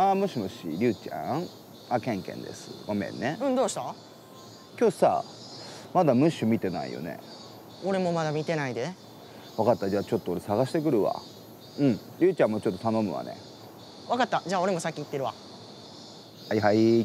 あもしもしりゅうちゃん？あケンケンです。ごめんね。うんどうした？今日さまだムッシュ見てないよね。俺もまだ見てないで。分かった。じゃあちょっと俺探してくるわ。うん。りゅうちゃんもちょっと頼むわね。分かった。じゃあ俺も先行ってるわ。はいはい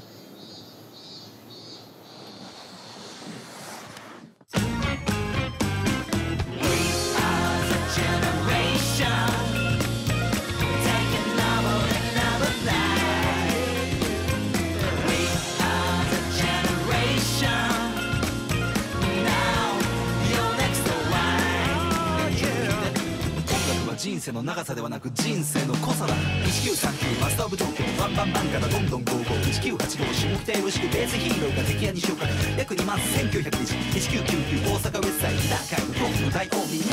人生の長さではなく人生の濃さだ。1939マスターオブ東京バンバンバンからどんどん551985下北よろしくベースヒーローが敵屋に昇格。約2万1900日1999大阪ウェッサイドダーカイブ東京大王に。ノス